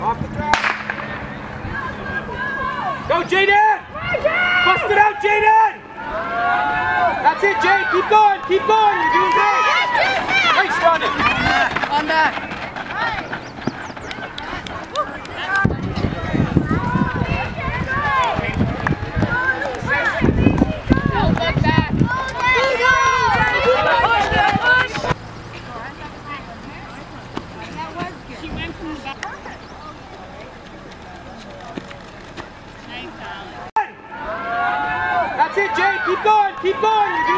Off the track. Go, Jaden! Bust it out, Jaden! That's it, Jay. Keep going. Keep going. You're doing great. Nice running. On back. That's it, Jay. Keep going. Keep going.